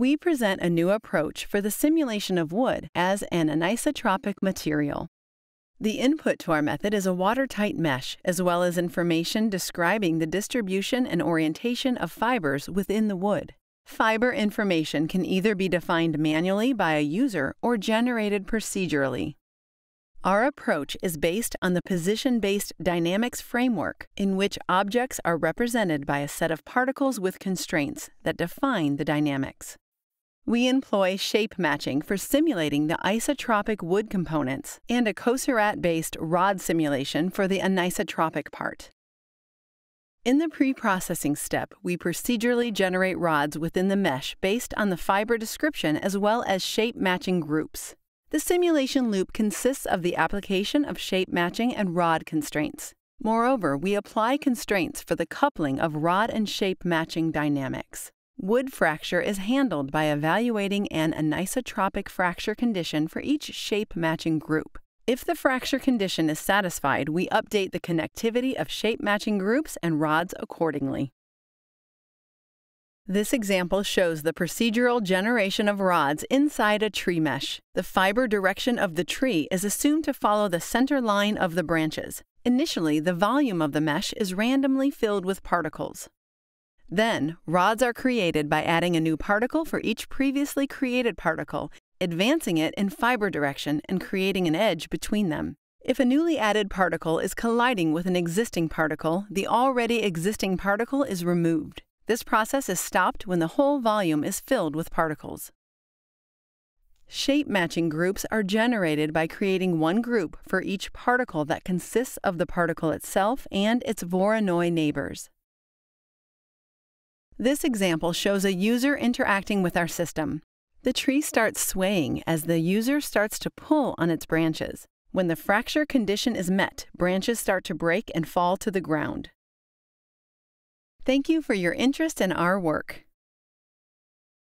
we present a new approach for the simulation of wood as an anisotropic material. The input to our method is a watertight mesh, as well as information describing the distribution and orientation of fibers within the wood. Fiber information can either be defined manually by a user or generated procedurally. Our approach is based on the position based dynamics framework, in which objects are represented by a set of particles with constraints that define the dynamics. We employ shape matching for simulating the isotropic wood components and a Cosserat based rod simulation for the anisotropic part. In the pre-processing step, we procedurally generate rods within the mesh based on the fiber description as well as shape matching groups. The simulation loop consists of the application of shape matching and rod constraints. Moreover, we apply constraints for the coupling of rod and shape matching dynamics. Wood fracture is handled by evaluating an anisotropic fracture condition for each shape matching group. If the fracture condition is satisfied, we update the connectivity of shape matching groups and rods accordingly. This example shows the procedural generation of rods inside a tree mesh. The fiber direction of the tree is assumed to follow the center line of the branches. Initially, the volume of the mesh is randomly filled with particles. Then, rods are created by adding a new particle for each previously created particle, advancing it in fiber direction and creating an edge between them. If a newly added particle is colliding with an existing particle, the already existing particle is removed. This process is stopped when the whole volume is filled with particles. Shape matching groups are generated by creating one group for each particle that consists of the particle itself and its Voronoi neighbors. This example shows a user interacting with our system. The tree starts swaying as the user starts to pull on its branches. When the fracture condition is met, branches start to break and fall to the ground. Thank you for your interest in our work.